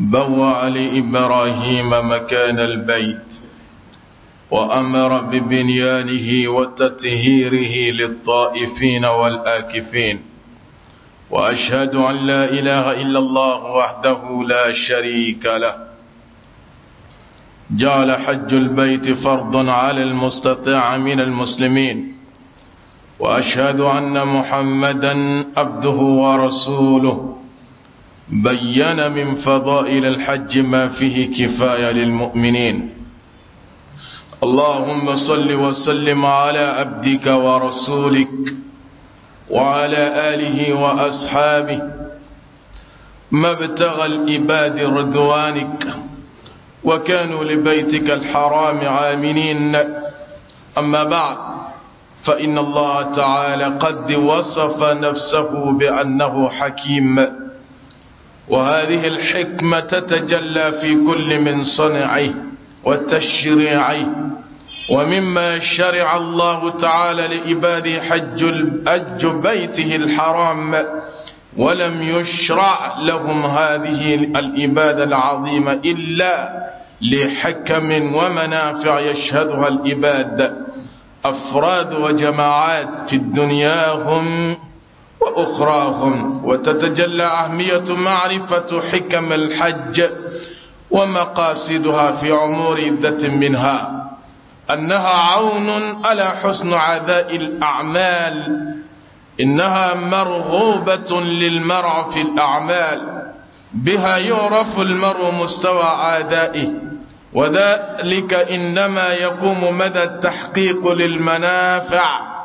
بوع لإبراهيم مكان البيت وأمر ببنيانه وتطهيره للطائفين والآكفين وأشهد أن لا إله إلا الله وحده لا شريك له جعل حج البيت فرضا على المستطيع من المسلمين وأشهد أن محمدا عبده ورسوله بين من فضائل الحج ما فيه كفاية للمؤمنين. اللهم صل وسلم على عبدك ورسولك وعلى آله وأصحابه. ما ابتغى الإباد رضوانك وكانوا لبيتك الحرام عاملين. أما بعد فإن الله تعالى قد وصف نفسه بأنه حكيم. وهذه الحكمة تتجلى في كل من صنعه وتشريعه ومما شرع الله تعالى لعباده حج حج بيته الحرام ولم يشرع لهم هذه الإبادة العظيمة إلا لحكم ومنافع يشهدها الإباد أفراد وجماعات في الدنيا هم وأخراهم. وتتجلى أهمية معرفة حكم الحج ومقاصدها في عمور عدة منها. أنها عون على حسن عداء الأعمال. إنها مرغوبة للمرء في الأعمال. بها يعرف المرء مستوى عدائه وذلك إنما يقوم مدى التحقيق للمنافع.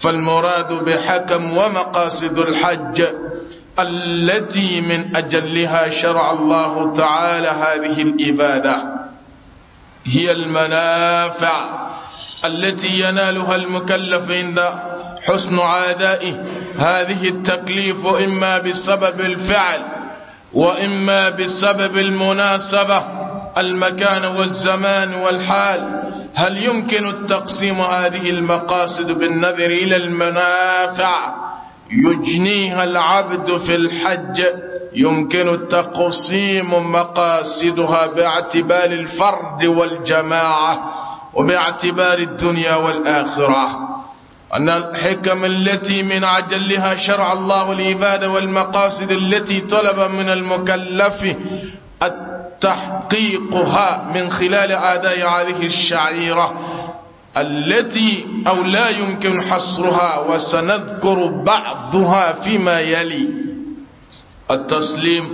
فالمراد بحكم ومقاصد الحج التي من أجلها شرع الله تعالى هذه الإبادة. هي المنافع التي ينالها المكلف عند حسن عادائه. هذه التكليف إما بسبب الفعل وإما بسبب المناسبة المكان والزمان والحال. هل يمكن التقسيم هذه المقاصد بالنظر إلى المنافع؟ يجنيها العبد في الحج. يمكن التقسيم مقاصدها باعتبار الفرد والجماعة وباعتبار الدنيا والآخرة. أن الحكم التي من عجلها شرع الله العبادة والمقاصد التي طلب من المكلف تحقيقها من خلال أداء هذه الشعيرة التي أو لا يمكن حصرها وسنذكر بعضها فيما يلي التسليم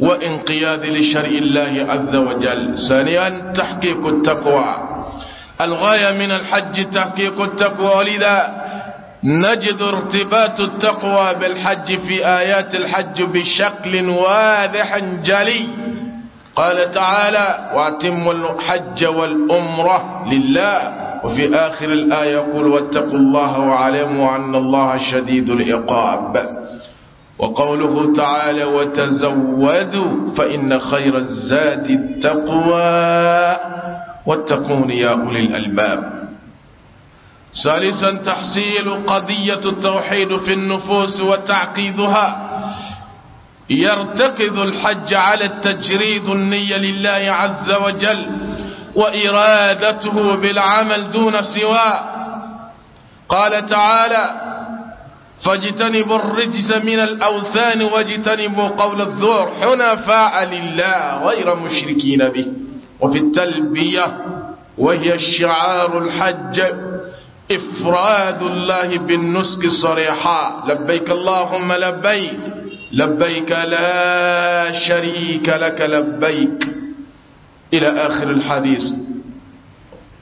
وانقياد لشرع الله عز وجل. ثانيا تحقيق التقوى. الغاية من الحج تحقيق التقوى. ولذا نجد ارتباط التقوى بالحج في آيات الحج بشكل واضح جلي. قال تعالى واتموا الحج والأمرة لله. وفي آخر الآية يقول واتقوا الله واعلموا أن الله شديد العقاب. وقوله تعالى وتزودوا فإن خير الزاد التقوى. واتقون يا أولي الألباب. ثالثا تحصيل قضية التوحيد في النفوس وتعقيدها. يرتكز الحج على التجريد النية لله عز وجل وإرادته بالعمل دون سواه قال تعالى فاجتنبوا الرجز من الأوثان واجتنبوا قول الزور حنفاء لله غير مشركين به. وفي التلبية وهي الشعار الحج إفراد الله بالنسك صريحا. لبيك اللهم لبيك لبيك لا شريك لك لبيك إلى آخر الحديث.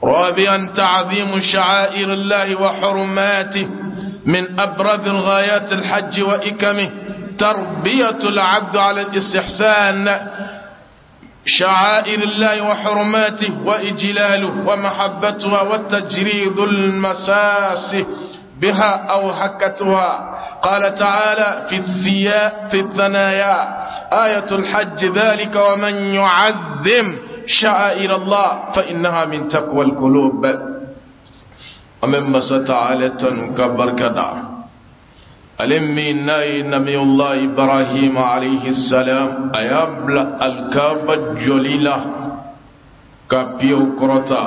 رابعا تعظيم شعائر الله وحرماته من أبرز الغايات الحج وإكمه. تربية العبد على الاستحسان شعائر الله وحرماته وإجلاله ومحبتها والتجريد المساس بها أو حكتها قال تعالى في الثياء في الثنايا آية الحج ذلك ومن يعظم شعائر الله فإنها من تقوى القلوب. ومما ستعالى تنكبر كدا nabiyullah ibrahim alayhi salam a y'a bila alkaba joli la ka piyew kɔrɔta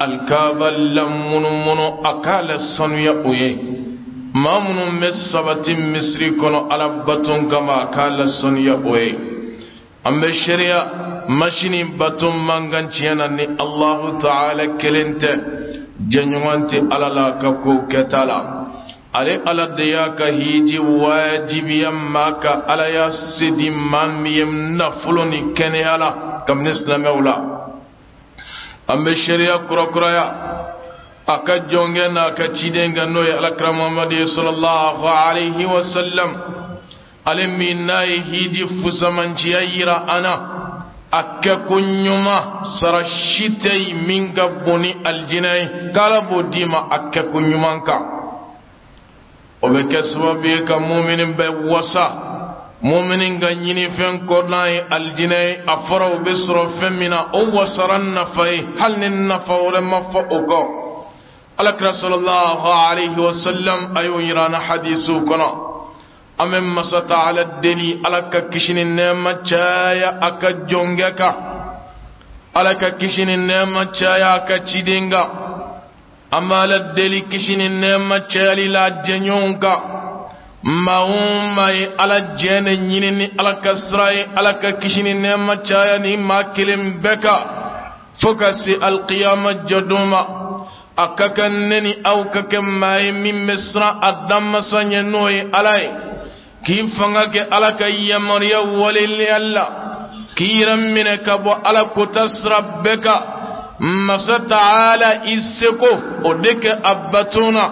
alkaba lamunumunu a k'a la sanuya o ye maa minnu bɛ sabati misiri kɔnɔ ala baton kama a k'a la sanuya o ye an bɛ sariya masini baton mankan tiɲɛna ni allahu ta'ala kelen tɛ jɛɲɔgɔn tɛ ala la ka ko kɛta la علی قلد یا کهیجی واجبی اما که علی سیدی من میم نفلونی کنی علا کم نسل مولا اما شریع کرا کرا یا اکا جونگی نا کا چی دینگا نوی علی کرا محمد صلی اللہ علیہ وسلم علی می نای ہیجی فزمن چی ایرا أنا اکا کنیما سر شیطی منگا بونی الجنائی کالا بودیما اکا کنیما کا o bɛ kɛ sababu ye ka mumini bɛ wasa mumini ka ɲinifɛn kɔdan ye alijinɛ ye a fɔra o bɛ sɔrɔ fɛn min na o wasara nafa ye hali ni nafa wɛrɛ ma fɔ o kɔ alakira sallallahu alaihi wa sallam a y'o yira an na hadisiw kɔnɔ an bɛ masa taala deli ala ka kisi ni nɛɛma caya a ka jɔnkɛ kan ala ka kisi ni nɛɛma caya a ka ciden kan an b'a la deli kisi ni nɛɛma cayali la jɛɲɔgɔnw kan maa o maa ye ala jɛ de ɲini ni ala ka sira ye ala ka kisi ni nɛɛma caya ni maa kelen bɛɛ kan fo ka se alikiyama jɔdon ma a ka kan ne ni aw ka kɛ maa ye min bɛ siran a danmasa ɲɛ n'o ye ala ye k'i fanga kɛ ala ka yamaruya waleyali la k'i yɛrɛ minɛ ka bɔ ala kota sira bɛɛ kan masa taala i seko o de kɛ a batun na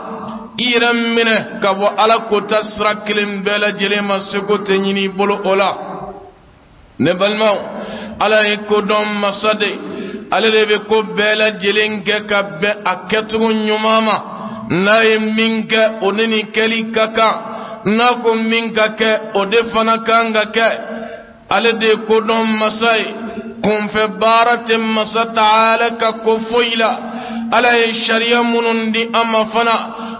i yɛrɛ minɛ ka bɔ ala kota sira kelen bɛɛ lajɛlen ma seko tɛ ɲini i bolo o la ne balimaw ala ye kodɔn masa de. Ale de bɛ ko bɛɛ lajɛlen kɛ ka bɛn a kɛcogo ɲuman ma n'a ye min kɛ o ni nin kɛli ka kan n'a ko min ka kɛ o de fana kan ka kɛ ale de ye kodɔn masa ye قم في بارة ما لك كفويلا على الشريعة من دي أما فنا.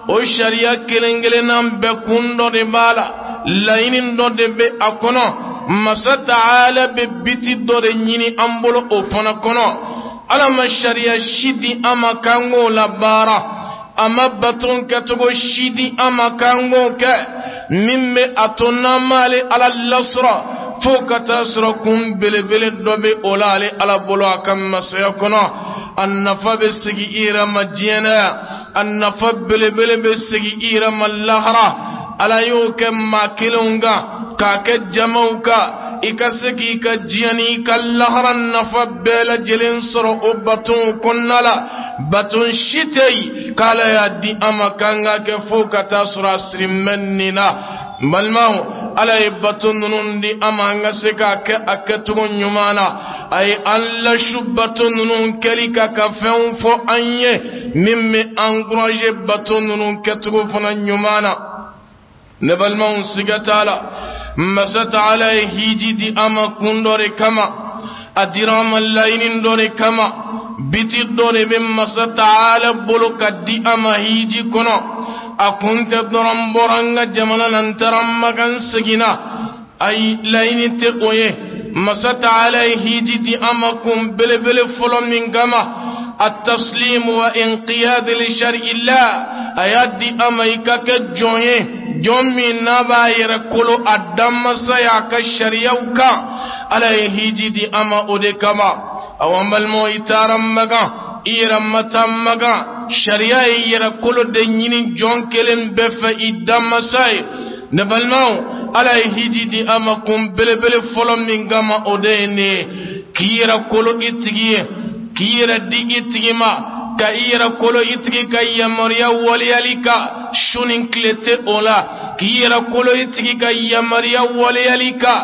والشريعة كلنجلنا بكون دور بالا لين دور بي أكونا ما ستعى لك بيتي دور نيني أمبول أفنا كونا على ما الشريعة شدي أما كانو لبارة masa taala bɛ biti dɔ de ɲini an bolo o fana kɔnɔ ala ma sariya si di an ma k'an k'o la baara a ma baton kɛcogo si di an ma k'an k'o kɛ min bɛ a to n'an m'ale ala lasɔrɔ fo ka taa sɔrɔ kun belebele dɔ bɛ o la ale ala bolo a ka masaya kɔnɔ a nafa bɛ segin i yɛrɛ ma diɲɛ na yan a nafa belebele bɛ segin i yɛrɛ ma lahara ala y'o kɛ maa kelenw kan k'a kɛ jamaw kan i ka k'i ka diɲɛ ni i ka lahara nafa bɛɛ lajɛlen sɔrɔ o baton kɔnɔna la baton si tɛ yen k'ala y'a di an ma k'an ka kɛ fo ka taa sɔrɔ a sirimɛ nin na n balimaw ala ye bato ninnu di an ma an ka se k'a kɛ a kɛcogo ɲuman na a ye an lasu bato ninnu kɛli ka ka fɛnw fɔ an ye min bɛ encourager bato ninnu kɛcogo fana ɲuman na ne balimaw siga t'a la masa taala ye hiji di an ma kun dɔ de kama a dira an ma laɲini dɔ de kama biti dɔ de bɛ masa taala bolo ka di an ma hiji kɔnɔ a kun tɛ dɔrɔn bɔra n ka jamana la o ye ye kun belebele min kama التسليم وانقياد لشرع الله. أيادي أميكا كجوني. جومي نبا يركلو أدام سيا كشريوكا على يهيجي دي أما أودكما أو ملمو إتارم مغا. إيرم متام مغا. شريا يركلو دنيني جون كلن بفا إدام سي نبالمو على يهيجي دي أما كم بلي بلي فلو من غما أوديني. كيرا كلو إتغيه k'i yɛrɛ di i tigi ma ka i yɛrɛ kolo i tigi ka yamaruya waleyali ka su ni tile tɛ o la k'i yɛrɛ kolo i tigi ka yamaruya waleyali ka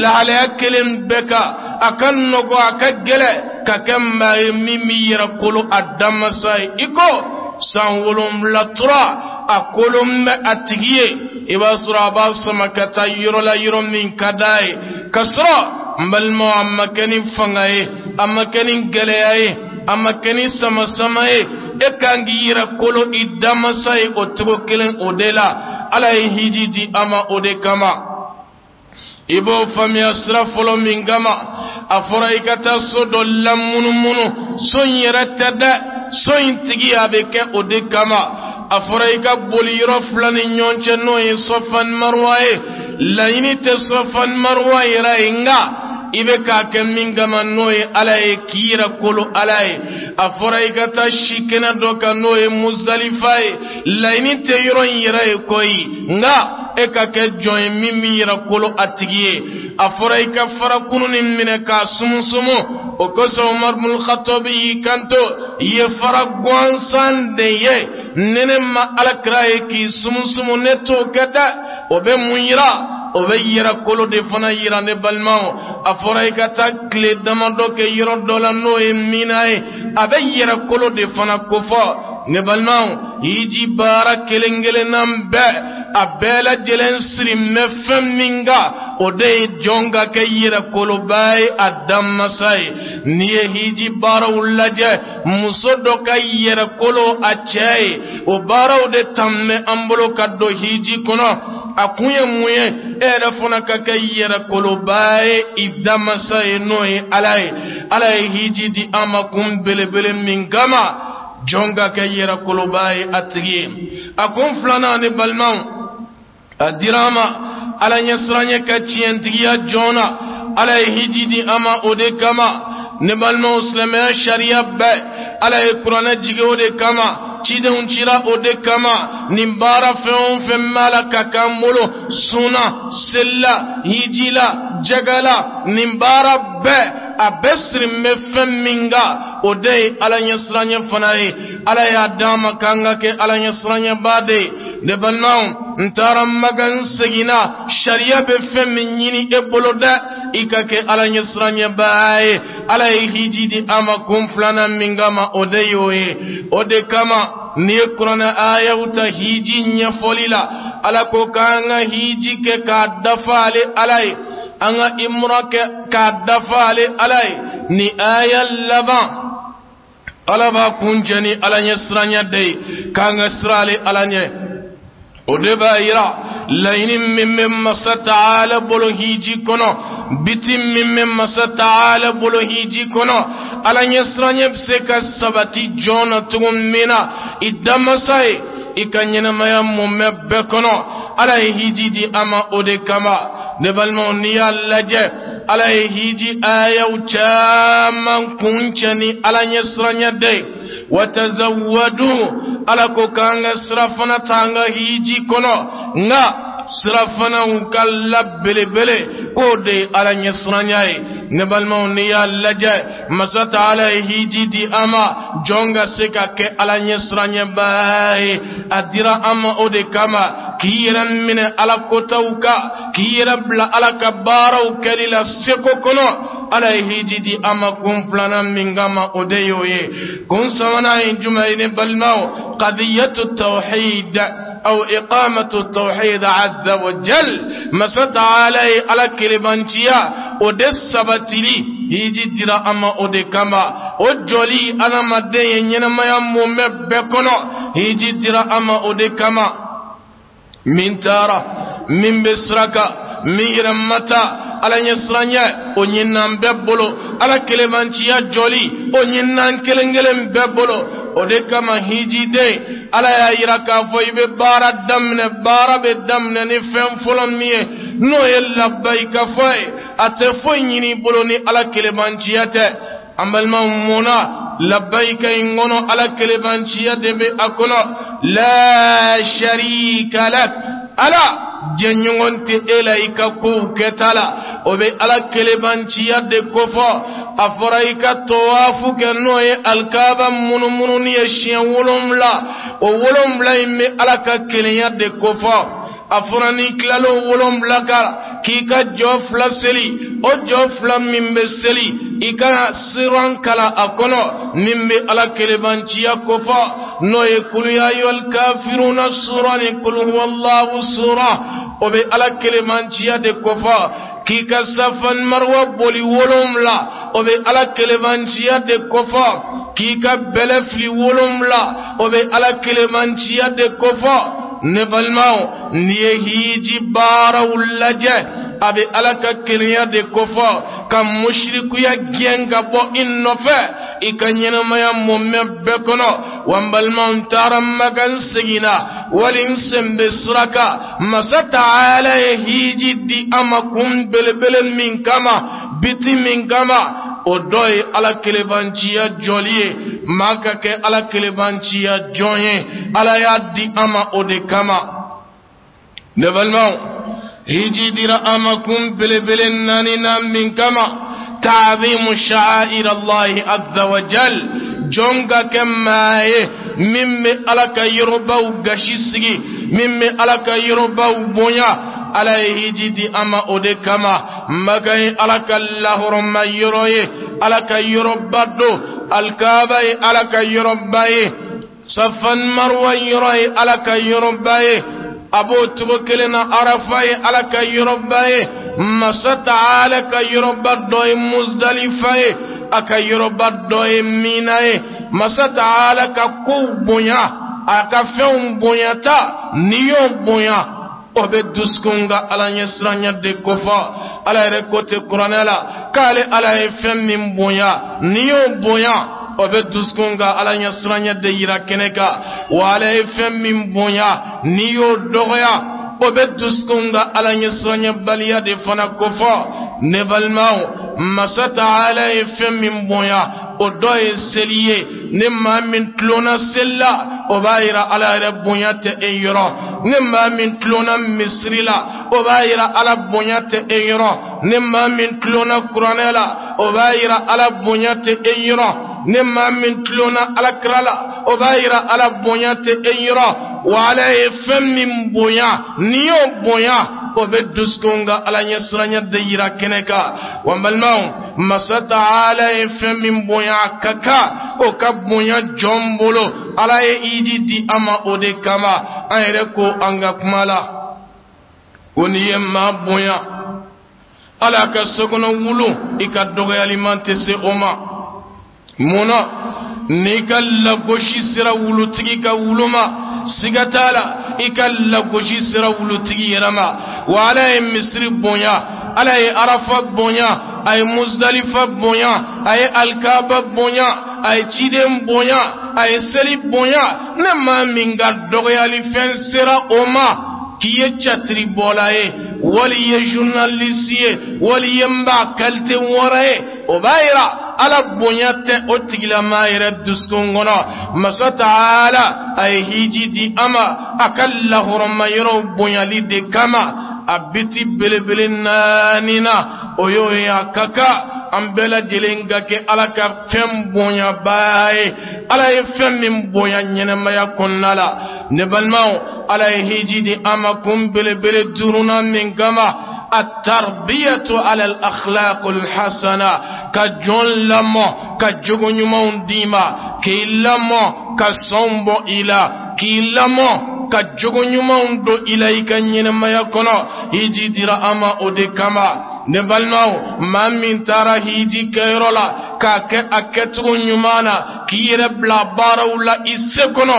lahalaya kelen bɛɛ kan a ka nɔgɔ a ka gɛlɛ ka kɛ maa ye min b'i yɛrɛ kolo a damasa ye i ko san wolonwula tora a kolon bɛ a tigi ye i b'a sɔrɔ a b'a sama ka taa yɔrɔ la yɔrɔ min ka d'a ye ka sɔrɔ n balima a ma kɛ ni fanga ye a ma kɛ ni gɛlɛya ye a ma kɛ ni sama-sama ye. E kan k'i yɛrɛ kolo i damasa ye o cogo kelen o de la. Ala ye hiji di a ma o de kama. I b'o faamuya sira fɔlɔ min kama. A fɔra i ka taa so dɔ lamunumunu. So in yɛrɛ tɛ dɛ. So in tigi a bɛ kɛ o de kama أفريك بولي رفلان نيون تنوي صفان مروي لا ينيت صفان مروي رينغا. I bɛ k'a kɛ min kama n'o ye ala ye k'i yɛrɛ kolo ala ye a fɔra i ka taa si kɛnɛ dɔ kan n'o ye musalifa ye laɲini tɛ yɔrɔ in yɛrɛ ye koyi nka e ka kɛ jɔn ye min min yɛrɛ kolo a tigi ye a fɔra i ka fara kunun nin minɛ k'a sumusumu o kosɔn umar bin khattab y'i kanto i ye fara gansan de ye ne ne ma alakira ye k'i sumusumu ne t'o kɛ dɛ o bɛ mun yira o bɛ yira kolo de fana yira ne balimaw. A fɔra i ka taa tile damadɔ kɛ yɔrɔ dɔ la n'o ye mina ye. A bɛ yira kolo de fana kofɔ ne balimaw hiji baara kelen kelennan bɛɛ. A bɛɛ lajɛlen siri mɛ fɛn min kan. O de ye jɔn ka kɛ yɛrɛkoloba ye a danmasa ye. N'i ye hiji baaraw lajɛ muso dɔ ka yɛrɛkolo a cɛ ye. O baaraw de tan bɛ an bolo ka don hiji kɔnɔ. A kun ye mun ye e yɛrɛ fana ka kɛ yɛrɛkoloba ye i damasa ye n'o ye ala ye ala ye hiji di an ma kun belebele min kama jɔn ka kɛ yɛrɛkoloba ye a tigi ye a kun filanan ni balimaw a dira an ma ala ɲɛsiranɲɛ ka tiɲɛtigiya joona ala ye hiji di an ma o de kama ne balimaw silamɛya sariya bɛɛ ala ye kuranɛ jigi o de kama cidenw cira o de kama nin baara fɛn o fɛn b'a la ka k'an bolo suna selila hijila jagala nin baara bɛɛ a bɛɛ sirin bɛ fɛn min kan o de ye ala ɲɛsiranɲɛ fana ye ala y'a d'an ma k'an ka kɛ ala ɲɛsiranɲɛba de ye ne balimaw n taara maga n seginna sariya bɛ fɛn min ɲini e bolo dɛ i ka kɛ ala ɲɛsiranɲɛba ye ala ye hiji di an ma kun filanan min kama o de y'o ye o de kama niŋ kuranɛ ayaw ta hiji ɲɛfɔli la ala ko k'an ka hiji kɛ k'a dafa ale ala ye an ka imura kɛ k'a dafa ale ala ye ni aya laban ala b'a kun cɛ ni ala ɲɛ siranya de ye k'an ka sira ale ala ɲɛ o de b'a yira laɲini min bɛ masa taala bolo hiji kɔnɔ biti min bɛ masa taala bolo hiji kɔnɔ ala ɲɛ siranɲɛ bɛ se ka sabati joona cogo min na i damasa ye i ka ɲɛnamaya mumɛ bɛɛ kɔnɔ ala ye hiji di a ma o de kama. Ne balimaw n'i y'a lajɛ ala ye hiji ayaw caman kun cɛ ni ala ɲɛ siranɲɛ de ye watazawwadu ala ko k'an ka sira fana ta an ka hiji kɔnɔ nga sira fanaw ka la belebele k'o de ye ala ɲɛsiranya ye ne balimaw n'i y'a lajɛ masa ta ala ye hiji di an ma jɔn ka se ka kɛ ala ɲɛsiranyɛbaa ye a dira an ma o de kama k'i yɛrɛ minɛ ala kotaw kan k'i yɛrɛ bila ala ka baaraw kɛli la seko kɔnɔ ala ye hiji di an ma kun filanan min kama o de y'o ye. Kun sabanan ye jumɛn ye ne balimaw qadiyatu tawhid أو إقامة التوحيد عز وجل مسا تعالى على كلمانتيا ودس سبتلي هيجي ديرا أما ودي كما وجولي أنا مدين ينما يموم بكنا هيجي ديرا أما ودي كما من تارا من بسركا من يرمتا ala ɲɛsiranɲɛ o ɲinan bɛɛ bolo ala kelebanciya jɔli o ɲinan kelen kelen bɛɛ bolo o de kama hijiden ala y'a yira k'a fɔ i bɛ baara daminɛ baara bɛ daminɛ ni fɛn fɔlɔ min ye n'o ye labayika ye a tɛ foyi ɲini i bolo ni ala kelebanciya tɛ an balimaw mun na labayika in kɔnɔ ala kelebanciya de bɛ a kɔnɔ la sharika lak ala jɛɲɔgɔn tɛ e la i ka kow kɛta la o bɛ ala kelebanciya de kofɔ a fɔra i ka tɔwafu kɛ n'o ye alikaaba munumunu ye siɲɛ wolonwula o wolonwula in bɛ ala ka kelenya de kofɔ a fɔra n'i tilala o wolonwula kan k'i ka jɔ fila seli. O jɔ fila min bɛ seli i siran kala a kɔnɔ min bɛ ala kelebanciya kofɔ n'o ye kuluyayɔl kafiruna sura ni kuluwalahu sura o bɛ ala kelebanciya de kofɔ k'i ka safan marwa boli wolonwula o bɛ ala kelebanciya de kofɔ k'i ka bɛlɛ fili wolonwula o bɛ ala kelebanciya de kofɔ ne balimaw n'i ye hiji baaraw lajɛ a bɛ ala ka kelenya de kofɔ ka musirikuya gɛn ka bɔ i nɔfɛ i ka ɲɛnamaya mɔmɛ bɛɛ kɔnɔ wa n balimaw n taara maka n seginna wali n sen bɛ siraka masa taala ye hiji di an ma kun belebele min kama biti min kama o dɔ ye ala kelebanciya jɔli ye maa ka kɛ ala kelebanciya jɔn ye ala y'a di an ma o de kama ne balimaw ma kun belebele naani na min kama تعظيم شعائر الله عز وجل. جونغا كماي ممي ألك يربو غشيسي ممي ألك يربو بويا. عليه جدي أما أودي كما مكاي ألك الله رما يروي ألك يربدو. الكابي ألك يرباي صفا مروي يروي ألك يرباي أبو تبكلنا عرفاي ألك يرباي masa taala ka yɔrɔba dɔ ye musdalifa ye a ka yɔrɔba dɔ ye mina ye masa taala ka kow bonya a ka fɛnw bonyata n'i y'o bonya o bɛ dusukun ka ala ɲɛsiranya de kofɔ ala yɛrɛ ko tɛ kuranɛ la k'ale ala ye fɛn min bonya o bɛ dusukun ka ala ɲɛsiranya de yira kɛnɛ kan wa ala ye fɛn min bonya n'i y'o dɔgɔya o bɛ dusukun ka ala ɲɛsiranya baliya de fana kofɔ ne balimaw masa taala ye fɛn min bonya. O dɔ ye seli ye ni maa min tulonna seli la o b'a yira ala yɛrɛ bonya tɛ e yɔrɔ ni maa min tulonna misiri la o b'a yira ala bonya tɛ e yɔrɔ ni maa min tulonna kuranɛ la o b'a yira ala bonya tɛ e yɔrɔ ne maa min tulonna alakira la o b'a yira ala bonya tɛ e yɔrɔ. Wa ala ye fɛn min bonya n'i y'o bonya o bɛ dusukun ka ala ɲɛsiranya de yira kɛnɛ kan. Wa n balimaw masa taala ye fɛn min bonya a ka kan o ka bonya jɔn bolo. Ala ye iji di an ma o de kama. An yɛrɛ ko an ka kuma la. Ko n'i ye maa bonya ala ka sokɔnɔ wulu i ka dɔgɔyaliman tɛ se o ma منا نيكال لغوشي سرا ولوتيكي كا ولوما سيغتالا ايكال لغوشي سرا ولو ولوتيكي رما وعلى مصر بونيا على عرفة بونيا اي مزدلفة بونيا اي الكابة بونيا اي تيدم بونيا اي سلي بونيا نما منغار دوغي الفين سرا وما كي يتشتري بولاي ولي يجورناليسي ولي يمبع كالتي وراي وبايرا ala bonya tɛ o tigilama yɛrɛ dusukun kɔnɔ masa taala a ye hiji di an ma a ka lahɔrɔma yɔrɔw bonyali de kama a biti belebele naani na o y'o ye a ka kan an bɛɛ lajɛlen ka kɛ ala ka fɛn bonyabaa ye ala ye fɛn min bonya ɲɛnɛmaya kɔnɔna la ne balimaw ala ye hiji di an ma kun belebele duurunan min kama التربية على الأخلاق الحسنة كجون لما كجون ديما كي لما كصنب إلى كي لما كجون يمون دو إليك نينما يكونو هجي ديرا أما أودي كما. ne balimaw maa min taara hiji kɛyɔrɔ la k'a kɛ a kɛcogo ɲuman na k'i yɛrɛ bila baaraw la i se kɔnɔ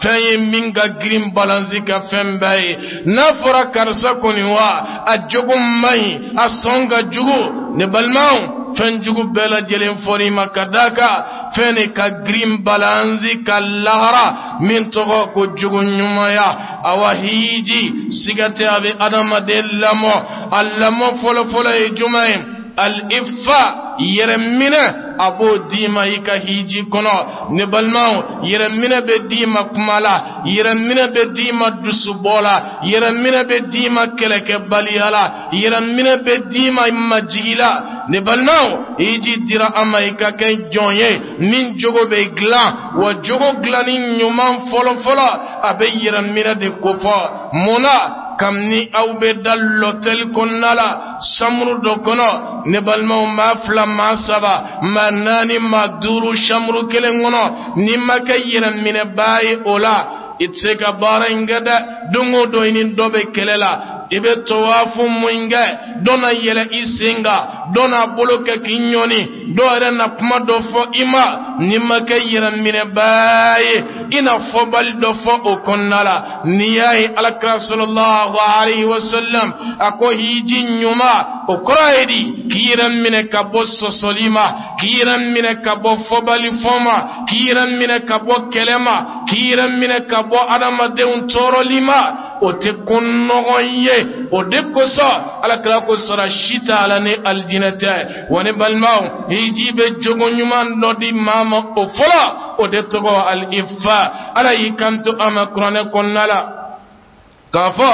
fɛn ye min ka girin balansi ka fɛn bɛɛ ye. N'a fɔra karisa kɔni wa a jogo man ɲi a sɔn ka jugu. Ne balimaw fɛn jugu bɛɛ lajɛlen fɔra i ma ka d'a kan fɛn de ka girin balansi ka lahara. Min tɔgɔ ko jogo ɲumanya. Awa hiji siga tɛ a bɛ adamaden lamɔ. A lamɔ fɔlɔfɔlɔ ye jumɛn ye? Al ifa yɛrɛ minɛ a b'o d'i ma i hiji kɔnɔ ne balimaw yɛrɛminɛ bɛ d'i ma kuma la yɛrɛminɛ bɛ d'i ma dusubɔ la yɛrɛminɛ bɛ d'i ma kɛlɛkɛbaliya la yɛrɛminɛ bɛ d'i ma ne balimaw hiji dira an ma i ka kɛ jɔn ye min jogo bɛ dilan wa jogo dilanni ɲuman fɔlɔ fɔlɔ a bɛ yɛrɛminɛ de ko fɔ mun na kam ni aw bɛ da lɔtɛli kɔnɔna la samuru dɔ ne balimaw maa fila saba maa naani maa duuru samuru kelen kɔnɔ ni ma kɛ yɛrɛminɛbaa ye o la i tɛ se ka baara in kɛ dɛ don o don i ni dɔ bɛ kɛlɛ la i bɛ tɔwaafu mun dɔ na yɛlɛ i sen kan dɔ n'a bolo kɛ k'i ɲɔni dɔw yɛrɛ na kuma dɔ fɔ i ma ni ma kɛ yɛrɛminɛbaa ye i na fɔbali dɔ fɔ o kɔnɔna la n'i y'a ye alakira sɔlɔlɔhu alayhi wa sallam a ko hiji ɲuman o kɔrɔ ye di k'i yɛrɛ minɛ ka bɔ sɔsɔli ma k'i yɛrɛ minɛ ka bɔ fɔbali fɔ ma k'i yɛrɛ minɛ ka bɔ kɛlɛ ma k'i yɛrɛ minɛ ka bɔ adamadenw tɔɔrɔli ma o tɛ ko nɔgɔn ye ودبكو سا على كراكو سرا شيتا على ني الجنتا وني بالماو هيجي بجوغو نيمان نودي ماما أو فلا ودتوغو الافا على يكانتو اما كرونه كونالا fɔ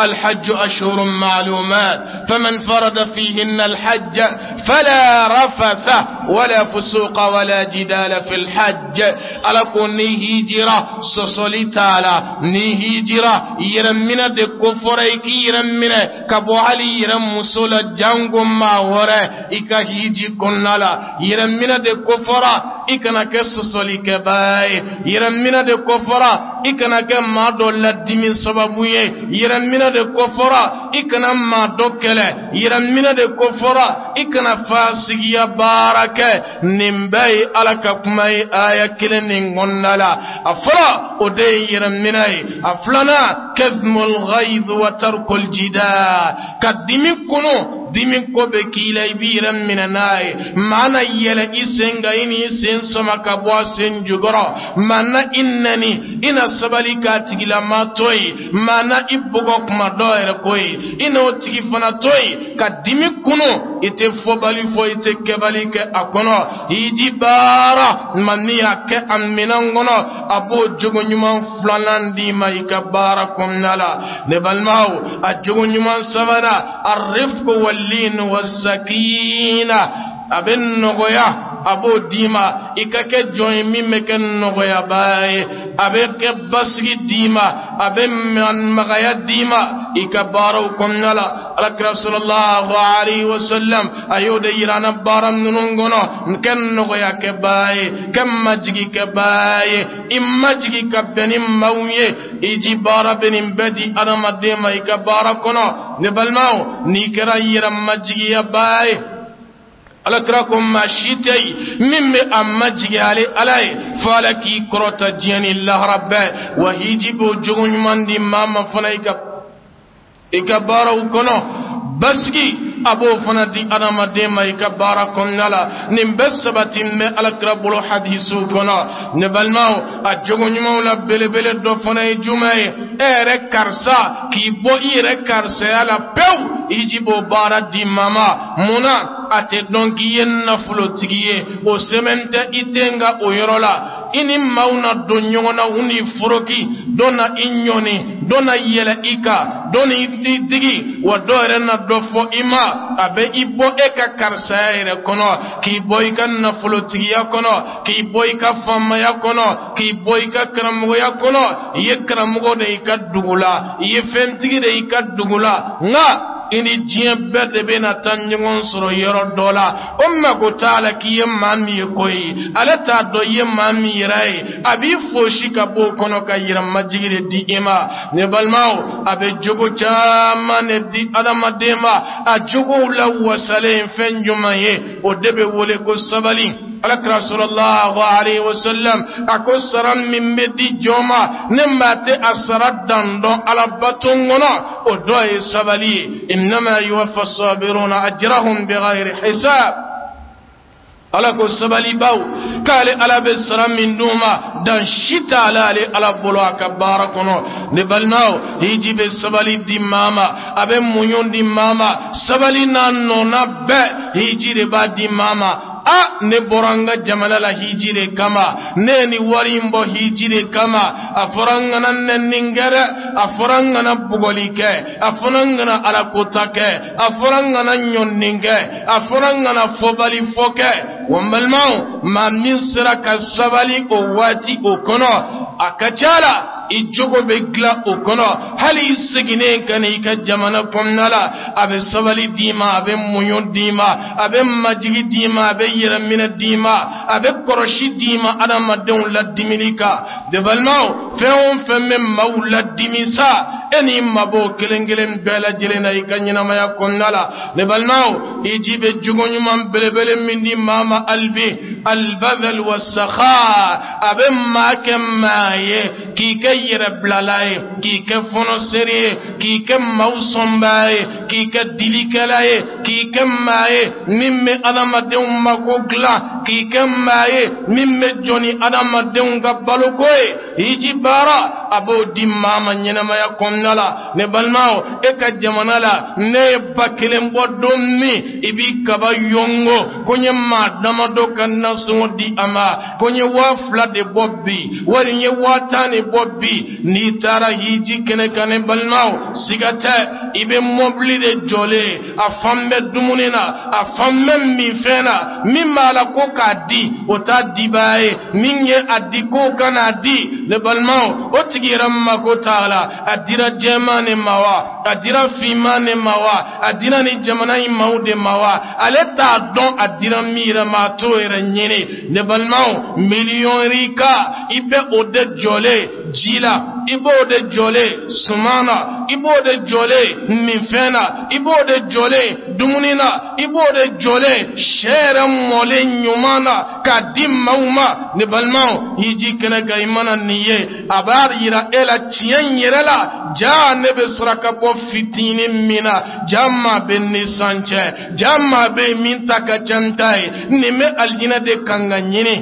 الحج أشهر معلومات. فمن فرد فيهن الحج فلا رفث ولا فسوق ولا جدال في الحج. ألكو نيه جرا سسولي تالا. نيه جرا يرمنا دي كفريك يرمنا كبو علي يرم مسول جانغو ما ورا. إكا هيجي كنالا. يرمنا دي كفرا. إكنا كسسولي كباي. يرمنا دي كفرا. إكنا كما دولا دمي سببوية yiramina de kofɔra i kana maa dɔ kɛlɛ yiramina de kofɔra i kana fasigiya baara kɛ nin bɛɛ ye ala ka kuma ye aya kelen nin kɔnɔna la a fɔlɔ o de ye yiramina ye a filanan kadmul ghayz wa tarkul jida ka dimi kunu dimi ko be kila ibira minanaye mana yele isenga ini sen soma ka bo sen jugoro. Mana innani ina sabali ka tigila ma toyi. Mana ibugo kuma doyere koyi. Ina o tigi fana toyi. Ka dimi kunu ite fobali fo ite kebali ke a kono. Yiji baara mani y'a kɛ a minan kɔnɔ a b'o jogo ɲuman filanan d'i ma i ka baara kɔnɔna la. Ne balimaw a jogo wali والسكينة. أبن نغيا أبو ديما إكاك جوي ميمك النغيا باي أبك بسك ديما أبن من مغيا ديما إكبارو كنلا alakira sallallahu alaihi wasallam a y'o de yira an na baara ninnu kɔnɔ kɛ nɔgɔya kɛ baa ye kɛ majigi kɛ baa ye i majigi ka bɛn ni maaw ye i ji baara bɛ nin bɛɛ di adamaden ma i ka baara kɔnɔ ne balimaw n'i kɛra yɛrɛ majigiya baa ye alakira ko maa si tɛ yen min bɛ a majigi ale ala ye fo ala k'i kɔrɔta diɲɛ ni lahara bɛɛ wa hiji b'o jogo ɲuman di maa ma fana i ka i ka baaraw kɔnɔ basigi a b'o fana di adamaden ma i ka baara kɔnɔna la nin bɛɛ sabati bɛ alakira bolo hadisiw kɔnɔ. Ne balimaw a jogo ɲumanw la belebele dɔ fana ye jumɛn ye? E yɛrɛ karisa k'i bɔ i yɛrɛ karisaya la pewu i ji b'o baara di ma ma. Mun na? A tɛ dɔn k'i ye nafolotigi ye. O sɛbɛn tɛ i tɛ nka o yɔrɔ la. I ni maaw na don ɲɔgɔn na u ni foroki. Dɔ na i ɲɔni dɔ na yɛlɛ i kan. Dɔ ni i digi wa dɔ yɛrɛ na dɔ fɔ i ma a bɛ i bɔ e ka karisaya yɛrɛ kɔnɔ k'i bɔ i ka nafolotigiya kɔnɔ k'i bɔ i ka faamaya kɔnɔ k'i bɔ i ka karamɔgɔya kɔnɔ i ye karamɔgɔ de i ka dugu la i ye fɛntigi de i ka dugu la nka i ni diɲɛ bɛɛ de bɛna taa ɲɔgɔn sɔrɔ yɔrɔ dɔ la o mago t'a la k'i ye maa min ye ko ye ale t'a dɔn i ye maa min yɛrɛ ye a b'i fosi ka bɔ o ka yɛrɛmajigi de di i ma ne balimaw jogo caman de di adamaden ma a jogow la wasalen fɛn jumɛn ye o de bɛ ko sabali alakira sallallahu alaihi wasallam a ko sara di jɔn ma ne maa tɛ a sara o dɔ sabali إنما يوفى الصابرون أجرهم بغير حساب. ألا كسبل باو. قال ألا بسر من دوما. دان شتا لالي ألا بلوا كباركنا نبلناو هيجي بسبل ديماما أبي ميون ديماما سبل نانو نبه هيجي ربا ديماما a ne bɔra n ka jamana la hiji de kama ne ni wari in bɔ hiji de kama a fɔra n kana nɛni kɛ dɛ a fɔra n kana bugɔli kɛ a fɔra n kana alakota kɛ a fɔra n kana ɲɔni kɛ a fɔra n kana fɔbali fɔ kɛ wa n balimaw maa min sera ka sabali o waati o kɔnɔ a ka ca la i jogo bɛ dilan o hali i seginnen ka jamana kɔnɔna a bɛ sabali d'i ma a bɛ muɲu d'i ma a bɛ majigi d'i ma a bɛ yɛrɛminɛ d'i ma a bɛ kɔrɔsi d'i ma adamadenw ladimini kan de balimaw fɛn o fɛn bɛ maaw ladimi sa e n'i mabɔ kelen kelen bɛɛ lajɛlen na i ka ɲɛnamaya kɔnɔna la ne balimaw i ji bɛ jogo belebele min di maa ma hali a maa kɛ maa ye k'i kɛ رب لالائے کی کے فنو سرے کی کے موسم بائے، کی کے دلی کلائے کی کے مائے نم میں ادم دیوں مکو گلا کی کے مائے نم میں جونی ادم دیوں گا بلو کوئے ہیجی بارا، ابو دی ماما نینما یا کننالا نے بلماؤ ایک جمنالا، نے بکلم کو دومنی ابی کبا یونگو، کنی ما دما دو کا نفسوں دی اما، کنی وافلہ دی بوبی، ولی نی واتانی بوبی bi n'i taara hiji kɛnɛ kan ne balimaw siga tɛ i bɛ mɔbili de jɔlen a fan bɛ dumuni na a fan bɛ minfɛn na min b'a la ko k'a di o t'a dibaa ye min ye a di ko kan'a di. Ne balimaw o tigi yɛrɛ mako t'a la a dira jɛman ne ma wa a dira finman ne ma wa a dira ni jamana in maaw de ma wa ale t'a dɔn a dira min yɛrɛ ma a t'o yɛrɛ ɲini ne balimaw miliyɔn rika i bɛ o de jɔlen ji la i b'o de jɔlen suman na i b'o de jɔlen minfɛn na i b'o de jɔlen dumuni na i b'o de jɔlen sɛ yɛrɛ mɔlen ɲuman na k'a di maaw ma ne balimaw hiji kɛnɛ kan i mana nin ye a b'a yira e la tiɲɛ yɛrɛ la jaa ne bɛ saraka bɔ fitinin min na jaa maa bɛ nisan cɛ jaa maa bɛ min ta ka ca n ta ye nin bɛ alijinɛ de kan ka ɲini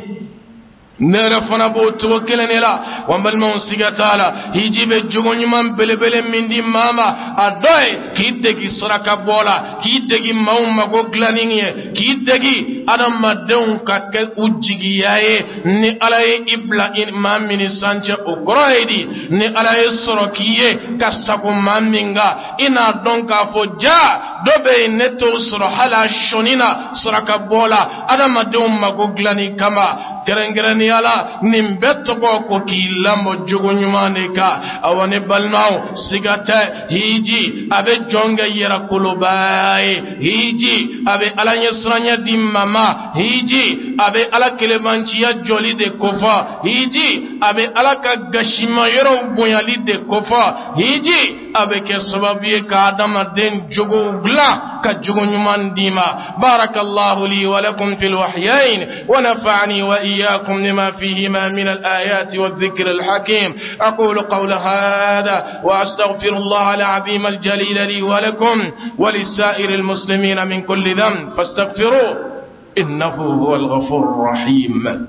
ne yɛrɛ fana b'o cogo kelen de la wa balimaw siga t'a la hiji bɛ jogo ɲuman belebele min di maa ma a dɔ ye k'i degi saraka bɔ la k'i degi maaw mago dilanni ye k'i degi adamadenw ka kɛ u jigiya ye ni ala ye i bila maa min san cɛ o kɔrɔ ye di ni ala ye sɔrɔ k'i ye ka sago maa min kan i n'a dɔn k'a fɔ ja. Dɔ bɛ yen ne t'o sɔrɔ hali a sɔnni na saraka bɔ la adamadenw mago dilanni kama. Kɛrɛnkɛrɛnnenya la nin bɛɛ tɔgɔ ko k'i lamɔ jogo ɲuman de kan awa ne balimaw siga tɛ hiji a bɛ jɔn kɛ yɛrɛkolobaa ye. Hiji a bɛ ala ɲɛsiranya di mama. Hiji a bɛ ala kelebanciya jɔli de kofɔ hiji a bɛ ala ka gasima yɔrɔw bonyali de kofɔ hiji a bɛ kɛ sababu ye ka adamaden jogow dilan ka jogo ɲuman d'i ma barakallahu li wa lakum fil wahyain wa nafa'ani wa إياكم لما فيهما من الآيات والذكر الحكيم أقول قول هذا وأستغفر الله العظيم الجليل لي ولكم ولسائر المسلمين من كل ذنب فاستغفروه إنه هو الغفور الرحيم.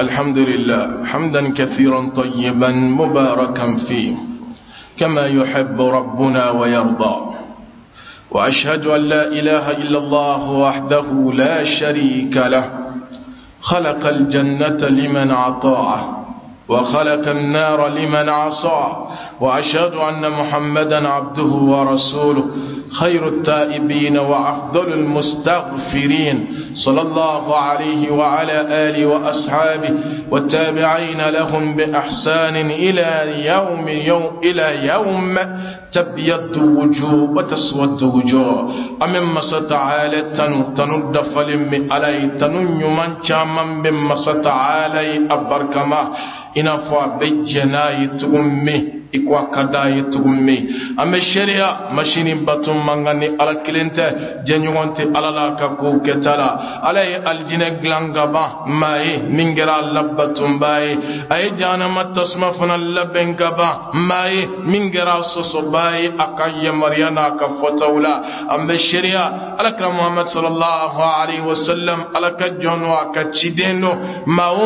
الحمد لله حمدا كثيرا طيبا مباركا فيه. كما يحب ربنا ويرضى. وأشهد أن لا إله إلا الله وحده لا شريك له. خلق الجنة لمن عطاعه وخلق النار لمن عصاه وأشهد أن محمدا عبده ورسوله خير التائبين وأفضل المستغفرين. صلى الله عليه وعلى آله وأصحابه والتابعين لهم بإحسان إلى يوم, يوم إلى يوم تبيض وجوه وتسود وجوه. أمن ستعالى تنو تنو دفل علي تنو يمن شامن بمن ستعالى أبركما. إن فابجنا يتغمي iko a ka da ye tuguni min an bɛ sariya masini bato man kan ni ala kelen tɛ jɛɲɔgɔn tɛ ala la ka kow kɛta la ala ye alijinɛ dilan ka ban maa ye min kɛra a labatonba ye a ye jahanama tasuma fana labɛn ka ban maa ye min kɛra sɔsɔba ye a ka n'a ka fɔtaw la an bɛ sariya alakira muhamad sallallahu alaihi wasallam ala ka jɔn no a ka ciden no maa o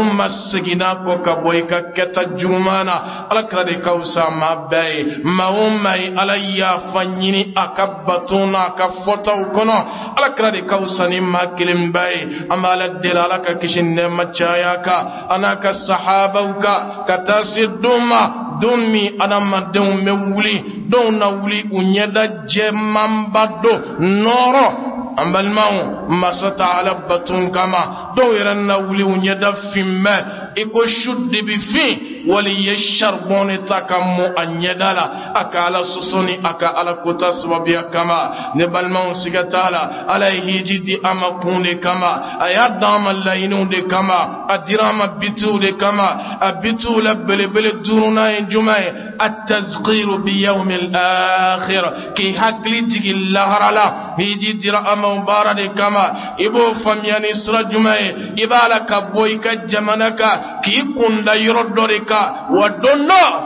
kɔ ka bɔ i ka kɛta juguman na de ka maa bɛɛ ye maa o maa ye ala yafa ɲini a ka bato n'a ka fɔtaw kɔnɔ alakira de ka wusa ni maa kelen bɛɛ ye an b'a la deli ala ka kisi nɛɛma caya kan a n'a ka sahabaw kan ka taa se don ma don min adamadenw bɛ wuli dɔw na wuli u ɲɛda jɛmanba don nɔɔrɔ an balimaw masa ta ala batun kama dɔw yɛrɛ na wuli u ɲɛda finbɛ i ko su de bi fin wali ye de ta ka mɔ a ɲɛda la a ka ala sɔsɔ ni a ka ala kota sababuya kama ne balimaw siga t'a la ala ye hiji di an ma kun de kama a y'a d'an ma laɲiniw de kama a dira ma bitiw de kama a bitiw la belebele duurunan ye jumɛn ye التذكير بيوم الآخر كي حقلي تجي اللهر لا هيجي دير أما alama baara de kama i b'o faamuya ni sira jumɛn ye i b'a la ka bɔ i ka jamana kan k'i kunda yɔrɔ dɔ de kan wa don dɔ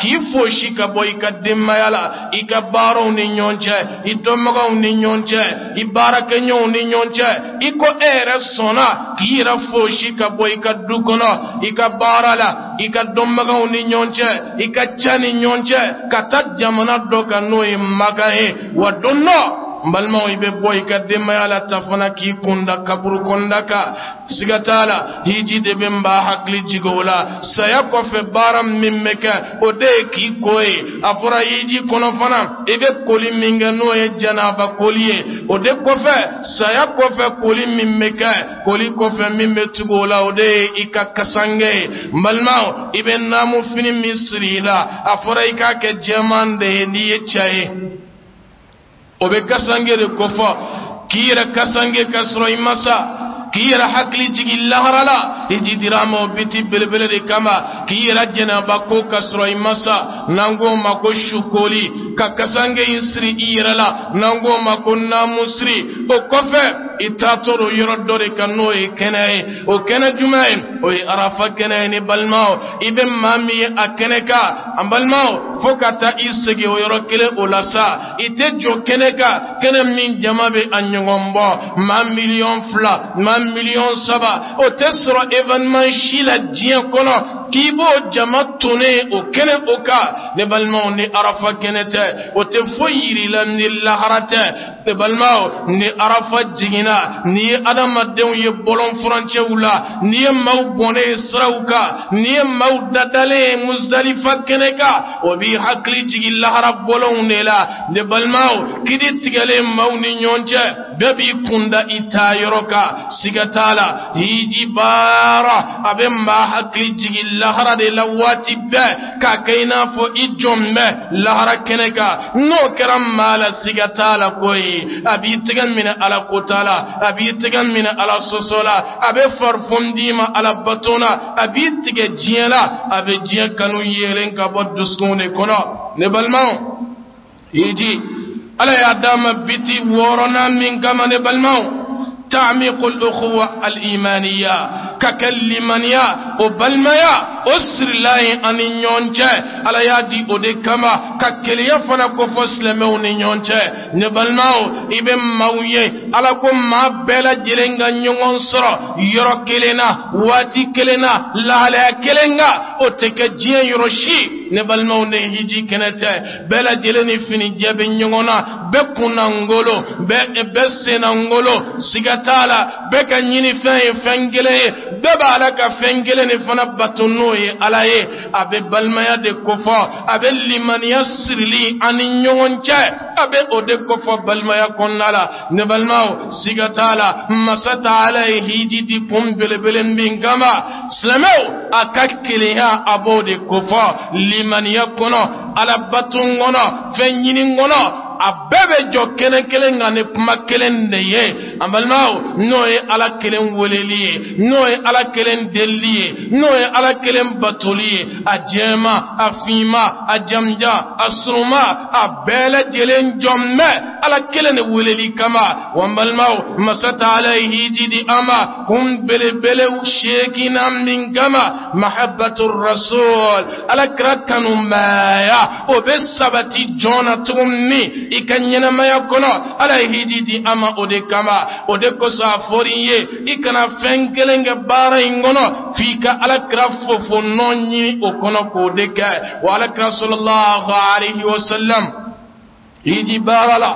كي فوشيك بويك دميالا إكا بارو نيونچه إتومغو نيونچه إبارك نيون نيونچه إكو إيرا سونا كي رفوشيك بويك دوكنا إكا بارلا إكا dɔnbagaw ni ɲɔgɔn cɛ i ka ca ni ɲɔgɔn cɛ ka taa jamana dɔ kan n'o ye makan ye wa don dɔ n balimaw i bɛ bɔ i ka denbaya la ta fana k'i kunda kaburu kɔnda kan siga t'a la hiji de bɛ n b'a hakili jigin o la saya kɔfɛ baara min bɛ kɛ o de ye k'i ko ye a fɔra hiji kɔnɔ fana i bɛ koli min kɛ n'o ye janaba koli ye o de kɔfɛ saya kɔfɛ koli min bɛ kɛ koli kɔfɛ min bɛ tugu o la o de ye i ka kasange. Ye balimaw i bɛ naamu fini min siri i la a fɔra i k'a kɛ jɛman de ye n'i ye cɛ ye o bɛ kasange de kofɔ k'i yɛrɛ kasange ka sɔrɔ i ma sa k'i yɛrɛ hakili jigi lahara la. I ji ma o biti belebele de kama. K'i yɛrɛ jɛnɛba ko ka sɔrɔ i masa n'an k'o ma ko sukoli ka kasange in siri i yɛrɛ la. N'an k'o ma ko naamusiri o kɔfɛ i taatɔ do yɔrɔ dɔ de kan n'o ye kɛnɛ ye o kɛnɛ jumɛn ye o ye arafa kɛnɛ ye ni balimaw i bɛ maa min ye a kɛnɛ kan an balimaw fo ka taa i segin o yɔrɔ kelen o la sa i tɛ jɔ kɛnɛ kɛnɛ min jama bɛ a ɲɔgɔn bɔ maa miliyɔn fila maa مليون سبا او تسرا ايفن ما شيلا جين كونو كي بو جما توني او كن او كا نبل مو ني عرفا كنتا او تفير لن اللهرتا نبل مو ني عرفا جينا ني ادم ادو ي بولون فرانشي ولا ني مو بوني سراوكا ني مو دادالي مزدلفا كنكا وبي حقلي جي اللهرب بولون نيلا نبل مو كيدي تيغالي مو ني نيونچه bɛɛ b'i kunda i taa yɔrɔ kan siga t'a la hiji baara a bɛ maa hakili jigin lahara de la waati bɛɛ k'a kɛ i n'a fɔ i jɔn bɛ lahara kɛnɛ kan n'o kɛra maa la siga t'a la ko ye a b'i tɛgɛ minɛ ala kota la a b'i tɛgɛ ألا يعدام بيتي ورنا من كمان بالماء تعميق الأخوة الإيمانية. Tigɛ diɲɛ la a bɛ diɲɛ kanu yeelen ka bɔ dusukun de kɔnɔ ne balimaw hiji ala y'a d'a ma biti wɔɔrɔnan min kama ne balimaw تعميق الأخوة الإيمانية ككلمانيا وبالميا أسر لاي أن ينونجة على يدي أدي كما ككليا فنا كفو سلمون ينونجة نبالماو إبن موية على كم ما بلا جلنغا نيون سرا يرو كلنا واتي كلنا لهلا كلنا أتكجين يروشي نبالماو نهيجي كنتا بلا جلني فيني جاب نيونا بكنا ngolo be sena ngolo siga t'a la bɛɛ ka ɲini fɛn ye fɛn kelen ye bɛɛ b'a la ka fɛn kelen de fana bato n'o ye ala ye. A bɛ balimaya de kofɔ a bɛ limaniya sirili ani ɲɔgɔn cɛ. A bɛ o de kofɔ balimaya kɔnɔna la. Ne balimaw siga t'a la. Masa ta ala ye hiji di kun belebele min kama. Silamɛw a ka kelenya a b'o de kofɔ. Limaniya kɔnɔ ala bato kɔnɔ fɛn ɲini kɔnɔ a bɛɛ bɛ jɔ kɛnɛ kelen kan ni kuma kelen de ye an balimaw n'o ye ala kelen weleli ye n'o ye ala kelen delili ye n'o ye ala kelen batoli ye a jɛma a finma a jamja a suruma a bɛɛ lajɛlen jɔnmɛ ala kelen de weleli kama wa n balimaw masa taala ye hiji di an ma kun belebelew seegina min kama mahabatu rasul ala kira kanumɛya o bɛ sabati jɔn na cogo min i ka ɲɛnamaya kɔnɔ ala ye hiji di an ma o de kama o de kosɔn a fɔr'i ye i kana fɛn kelen kɛ baara in kɔnɔ f'i ka alakira fofo nɔ ɲini o kɔnɔ k'o de kɛ wa alakira sɔlɔlɔ alayhi wa sallam i ji baara la.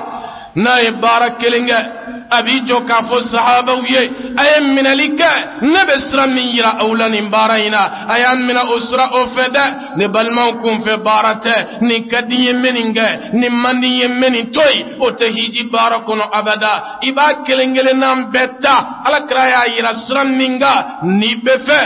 Nin baara in na a y'a minɛ o sira o fɛ dɛ ne balimaw kunfɛ baara tɛ nin ka di n ye n bɛ nin kɛ nin man di n ye n bɛ nin to yen o tɛ hiji baara kɔnɔ abada i b'a kelen kelenna bɛɛ ta alakira y'a yira sira min kan n'i bɛ fɛ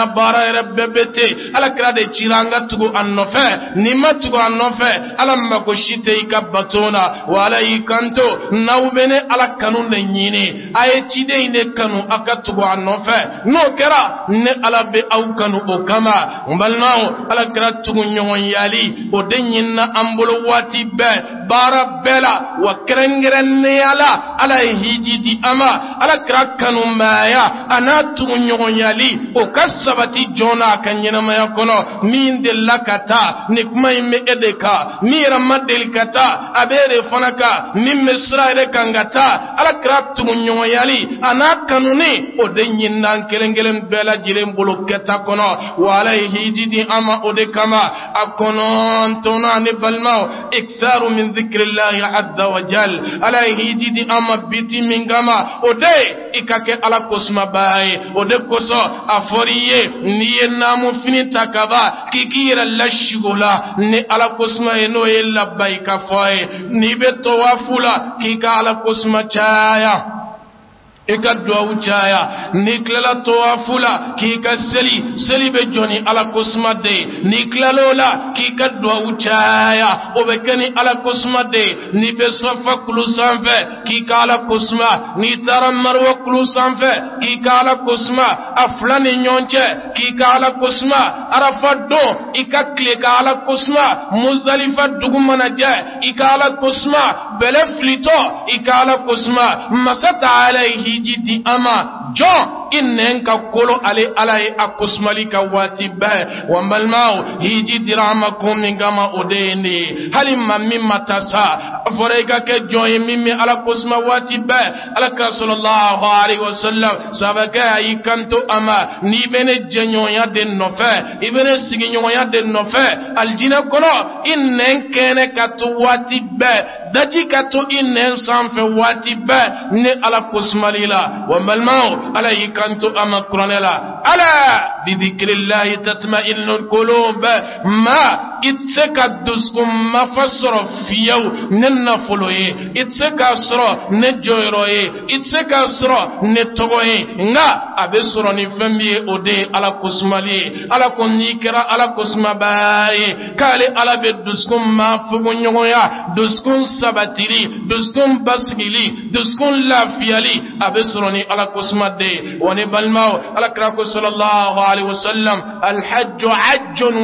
silamɛya baara yɛrɛ bɛɛ bɛ ten ala alakira de cira an ka tugu a nɔfɛ ni ma tugu a nɔfɛ ala mako si tɛ i ka bato na wa ala y'i kanto n'aw bɛ ne ala kanu de ɲini a ye ciden in kanu a ka tugu a nɔfɛ n'o kɛra ne ala bɛ aw kanu o kama n balimaw alakira tugu ɲɔgɔn yali o de ɲinina an bolo waati bɛɛ baara bɛɛ la wa kɛrɛnkɛrɛnnenya la ala ye hiji di an ma alakira kanumɛya a n'a tugu ɲɔgɔn yali o ka sabati joona a ka ɲɛnamaya kɔnɔ min delila ka taa ni kuma in bɛ e de kan min yɛrɛ ma deli ka taa a bɛ e de fana kan min bɛ sira yɛrɛ kan ka taa ala kɛra tuguɲɔgɔnyali a n'a kanuni o de ɲinan kelen kelen bɛɛ lajɛlen bolo kɛta kɔnɔ wa ala ye hiji di an ma o de kama a kɔnɔntɔnna ne balimaw iktharu min ذکر اللہ عز و جل علیہ جیدی اما بیتی منگاما. او دے اکاکے اللہ کسما بائے او دے کسو افوریے نیے نامو فنی تکبا کی گیر اللہ شغلا نی اللہ کسما نوے لبائی کفائے نی بے توافولا. کی گا اللہ کسما چایا. چ i ka duwawu caya n'i tilala tawafu la k'i ka seli seli bɛ jɔ ni ala kosuma de ye n'i tilal'o la k'i ka duwawu caya o bɛ kɛ ni ala kosuma de ye n'i bɛ safa kulu sanfɛ k'i ka ala kosuma n'i taara mariwa kulu sanfɛ k'i ka ala kosuma a fila ni ɲɔgɔn cɛ k'i ka ala kosuma arafa don i ka tile ka ala kosuma muzalifa dugu mana jɛ i ka ala kosuma bɛlɛ filitɔ i ka ala kosuma masa taala yi hiji di ama. Jɔn i nɛn ka kolo ale ala ye a kosumali ka waati bɛɛ wa n balimaw hiji dira an ma kun min kama o de ye ne ye hali ma min ma ta sa a fɔra i ka kɛ jɔn ye min bɛ ala kosuma waati bɛɛ ala kira sɔlɔlahu alayhi wa sallam sabakɛ a y'i kanto a ma n'i bɛ ne jɛɲɔgɔnya de nɔfɛ i bɛ ne sigiɲɔgɔnya de nɔfɛ alijinɛ kɔnɔ i nɛn kɛnɛ ka to waati bɛɛ daji ka to i nɛn sanfɛ waati bɛɛ ne ala kosumali la wa n balimaw ala y'i kanto ama kuranɛ la ala bidikirillahi tatma'innul qulub ma i tɛ se ka dusukunmafa sɔrɔ fiyewu ne nafolo ye i tɛ se k'a sɔrɔ ne jɔyɔrɔ ye i tɛ se k'a ne tɔgɔ ye nka a ni fɛn ye o de ye ala ye ala ko n'i kɛra ala ye k'ale ala bɛ dusukun maafogo ɲɔgɔnya dusukun sabatili dusukun basigili dusukun lafiyali a bɛ sɔrɔ ni ala kosuma de ye wa ala kira ko sallallahu alaihi wa sallam alhajju hajjun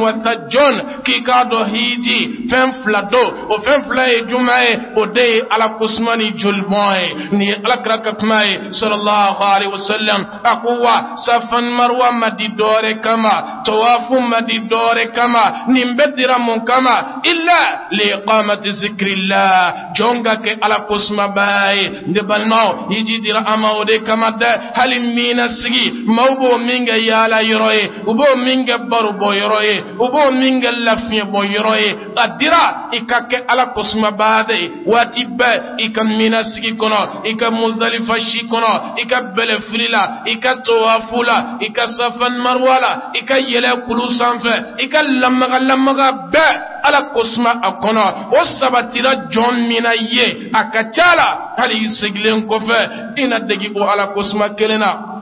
k'a dɔn hiji fɛn fila don o fɛn fila ye o de ala kosuma ni ala ye sallallahu alaihi wa sallam a safan marwa ma di dɔwɛrɛ kama tawafu ma di dɔwɛrɛ kama nin bɛɛ kama illa liqamati zikrillah jɔn ka kɛ ala kosumabaa ye ne balimaw hiji dira an ma o de kama dɛ hali miina sigi maaw b'o min kɛ yaala yɔrɔ ye u b'o min kɛ baro bɔ yɔrɔ ye u b'o min kɛ lafiɲɛ bɔ yɔrɔ ye a dira i ka kɛ ala kosumabaa de ye waati bɛɛ i ka miina sigi kɔnɔ i ka muzalifa si kɔnɔ i ka bɛlɛfili la i ka towafu la i ka safan maruwa la i ka yɛlɛ kulu sanfɛ i ka lamaga lamaga bɛɛ ala kosuma a kɔnɔ o sabatira jɔn min na ye a ka ca la hali i sigilen kɔfɛ i na degi o ala kosuma kelen na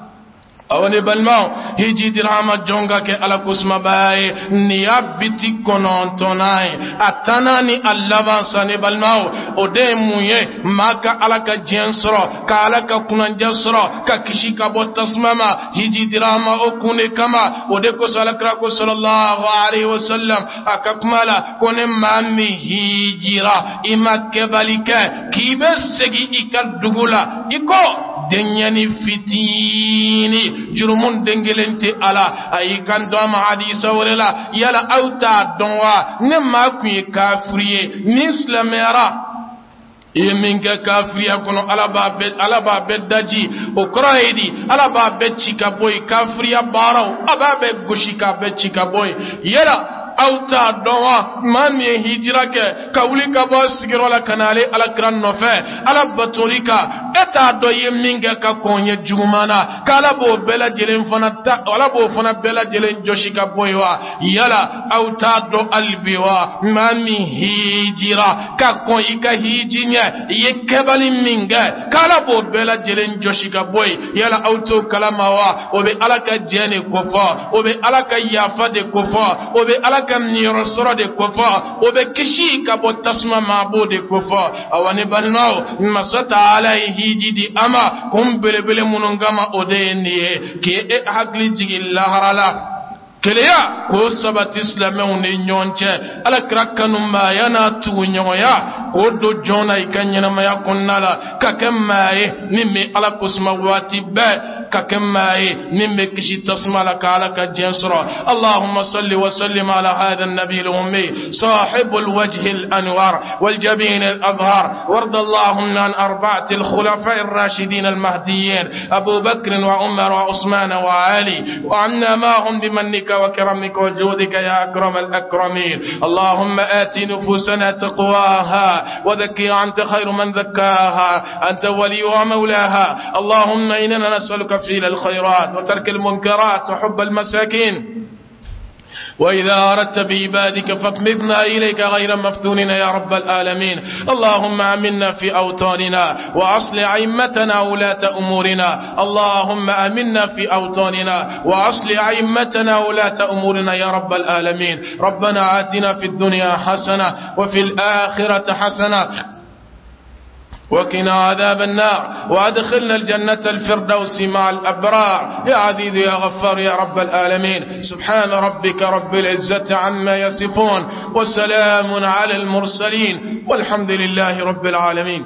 اونی بلما ہی جی درامہ جونگا کے اللہ کو اسمہ بائے نیاب بیتی کنان تو نائے اتنا نی اللہ وانسانی بلما او دے موئے ما کا اللہ کا جین سرو کا اللہ کا کنان جا سرو کا کشی کا بہت تسمیما ہی جی درامہ او کنے کما او دے کو سالک را کو صلی اللہ علیہ وسلم اکا کمالا کنے مامی ہی را ایمہ کے بالی کے کیبے سگی اکر دگولا اکو دنیا نی فتینی jurumun dengelen tɛ ala a y'i kanto a ma hadisa wɛrɛ la yala aw t'a dɔn wa ne maa kun ye kafiri ye ni silamɛyara. I ye min kɛ kafiriya kɔnɔ ala b'a bɛɛ ala b'a bɛɛ daji o kɔrɔ ye di ala b'a bɛɛ ci ka bɔ yen kafiriya baaraw a b'a bɛɛ gosi k'a bɛɛ ci ka bɔ yen. Yala aw t'a dɔn wa maa min ye hijira kɛ ka wuli ka bɔ sigiyɔrɔ la ka na ale alakira nɔfɛ ala batoli kan e t'a dɔn i ye min kɛ ka kɔn ye juguman na k'ala b'o bɛɛ lajɛlen fana ta ala b'o fana bɛɛ lajɛlen jɔsi ka bɔ yen wa yala aw t'a dɔn hali bi wa maa min hijira ka kɔn i ka hiji ɲɛ i ye kɛbali min kɛ k'ala b'o bɛɛ lajɛlen jɔsi ka bɔ yen yala aw t'o kalama wa o bɛ ala ka jɛn de kofɔ o bɛ ala ka yafa de kofɔ o bɛ ala ka niyɔrɔ sɔrɔ de kofɔ o bɛ kisi ka bɔ tasuma ma b'o de kofɔ awa ne balimaw masa taala ye hiji di ama kun belebele minnu kama o de ye nin ye k'e e hakili jigin lahara la keleya k'o sabati silamɛw ni ɲɔgɔn cɛ ala kira kanumaaya n'a tuguɲɔgɔnya k'o don jɔn na i ka ɲɛnamaya kɔnɔna la ka kɛ maa ye min bɛ ala kosuma waati bɛɛ كشي تسمى لك على كجنسرة اللهم صل وسلم على هذا النبي الأمي صاحب الوجه الأنوار والجبين الأظهر وارض اللهم عن أربعة الخلفاء الراشدين المهديين أبو بكر وعمر وعثمان وعلي وعنا معهم بمنك وكرمك وجودك يا أكرم الأكرمين اللهم آت نفوسنا تقواها وذكي أنت خير من ذكاها أنت ولي ومولاها اللهم إننا نسألك تفعيل الخيرات وترك المنكرات وحب المساكين. وإذا أردت بعبادك فاقمضنا إليك غير مفتونين يا رب العالمين. اللهم أمنا في أوطاننا وأصل أئمتنا ولاة أمورنا. اللهم أمنا في أوطاننا وأصل أئمتنا ولاة أمورنا يا رب العالمين. ربنا آتنا في الدنيا حسنة وفي الآخرة حسنة وقنا عذاب النار وادخلنا الجنة الفردوس مع الأبرار. يا عزيز يا غفار يا رب العالمين سبحان ربك رب العزة عما يصفون وسلام على المرسلين والحمد لله رب العالمين.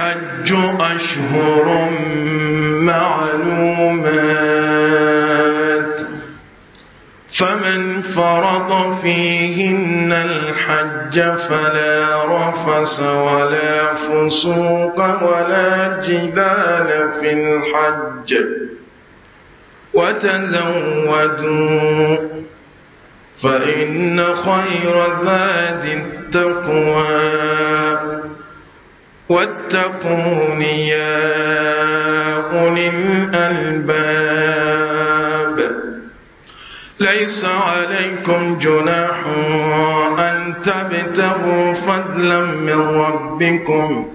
الحج أشهر معلومات. فمن فرض فيهن الحج فلا رفس ولا فسوق ولا جدال في الحج. وتزودوا فإن خير ذات التقوى. واتقون يا أولي الألباب. ليس عليكم جناح أن تبتغوا فضلا من ربكم.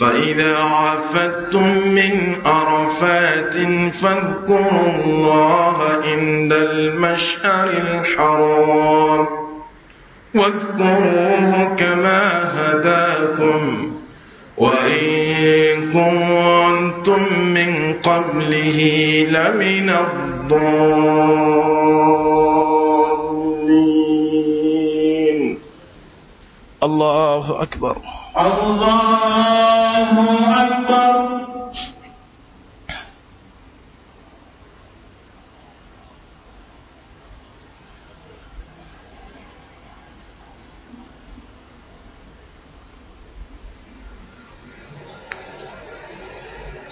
فإذا عفتم من أرفات فاذكروا الله عند المشعر الحرام. واذكروه كما هداكم. وإن كنتم من قبله لمن الضالين. الله أكبر. الله أكبر.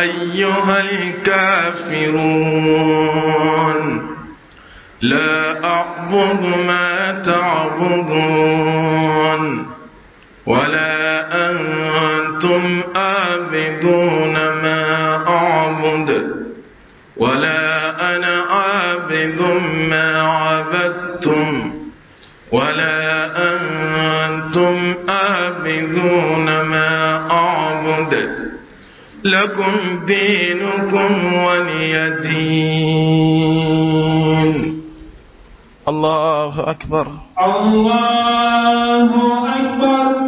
أيها الكافرون لا أعبد ما تعبدون ولا أنتم آبدون ما أعبد ولا أنا عابد ما عبدتم ولا أنتم آبدون ما أعبد لكم دينكم ولي دين. الله أكبر. الله أكبر.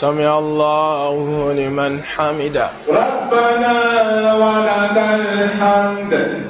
سمع الله لمن حمده. ربنا ولك الحمد.